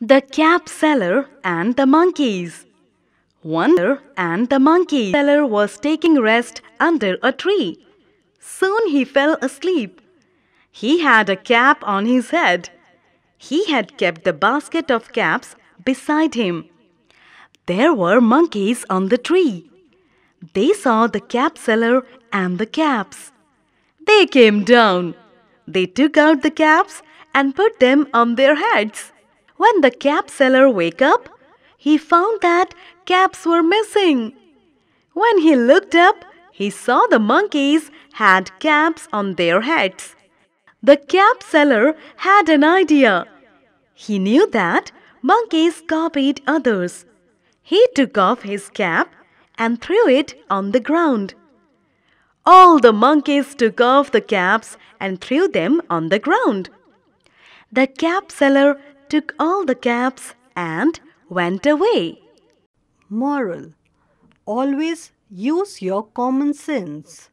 The cap seller and the monkeys. One and the monkey seller was taking rest under a tree. Soon he fell asleep. He had a cap on his head. He had kept the basket of caps beside him. There were monkeys on the tree. They saw the cap seller and the caps. They came down. They took out the caps and put them on their heads. When the cap seller woke up, he found that caps were missing. When he looked up, he saw the monkeys had caps on their heads. The cap seller had an idea. He knew that monkeys copied others. He took off his cap and threw it on the ground. All the monkeys took off the caps and threw them on the ground. The cap seller took all the caps and went away. Moral Always use your common sense.